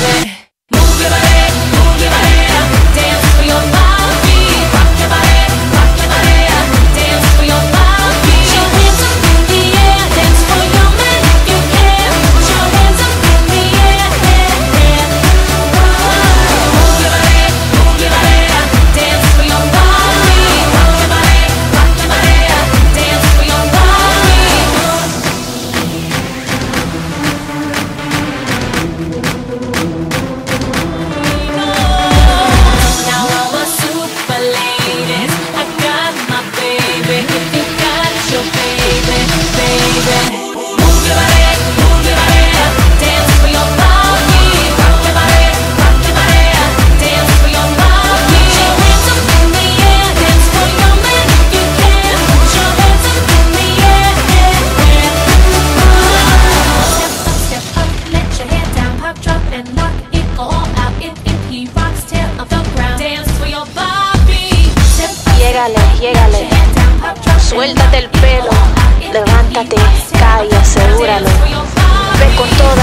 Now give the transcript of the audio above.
Yeah. llégale, llégale. Suéltate el pelo, levántate, cae, asegúralo. Ve con todo.